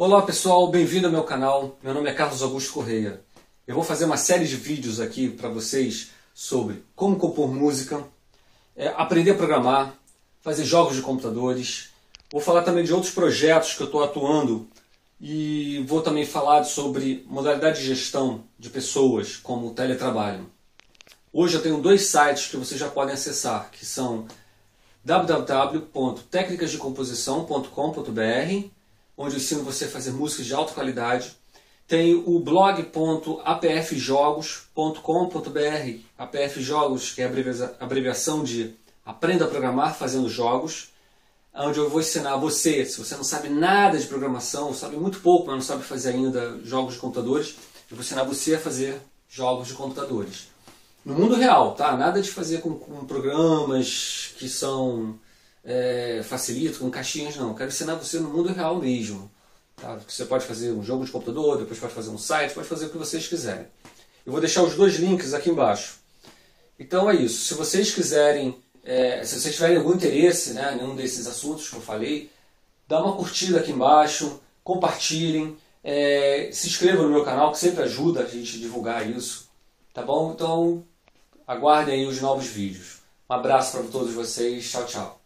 Olá pessoal, bem-vindo ao meu canal. Meu nome é Carlos Augusto Correia. Eu vou fazer uma série de vídeos aqui para vocês sobre como compor música, é, aprender a programar, fazer jogos de computadores. Vou falar também de outros projetos que eu estou atuando e vou também falar sobre modalidade de gestão de pessoas, como o teletrabalho. Hoje eu tenho dois sites que vocês já podem acessar, que são www.tecnicasdecomposição.com.br, onde eu ensino você a fazer músicas de alta qualidade. Tem o blog.apfjogos.com.br, APF Jogos, que é a abreviação de Aprenda a Programar Fazendo Jogos, onde eu vou ensinar você, se você não sabe nada de programação, sabe muito pouco, mas não sabe fazer ainda jogos de computadores, eu vou ensinar você a fazer jogos de computadores. No mundo real, tá? Nada de fazer com, com programas que são é, facilitos, com caixinhas, não. Eu quero ensinar você no mundo real mesmo. Tá? Você pode fazer um jogo de computador, depois pode fazer um site, pode fazer o que vocês quiserem. Eu vou deixar os dois links aqui embaixo. Então é isso. Se vocês quiserem, é, se vocês tiverem algum interesse né, em um desses assuntos que eu falei, dá uma curtida aqui embaixo, compartilhem, é, se inscrevam no meu canal, que sempre ajuda a gente a divulgar isso. Tá bom? Então, aguardem aí os novos vídeos. Um abraço para todos vocês. Tchau, tchau.